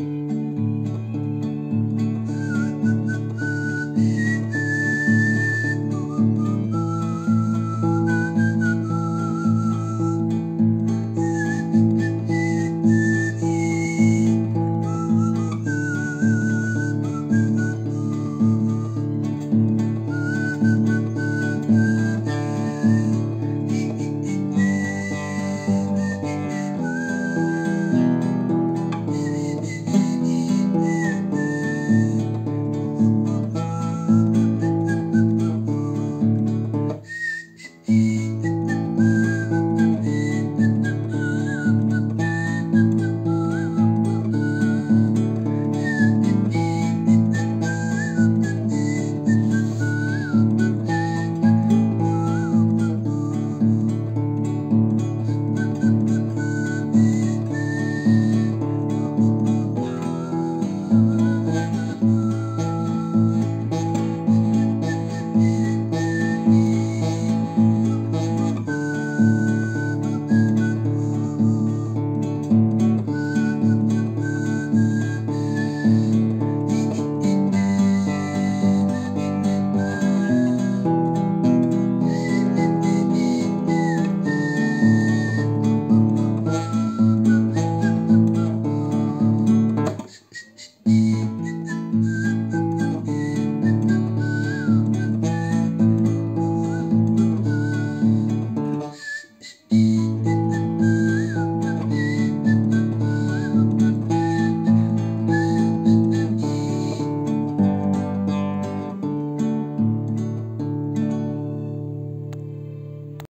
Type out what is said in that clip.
Música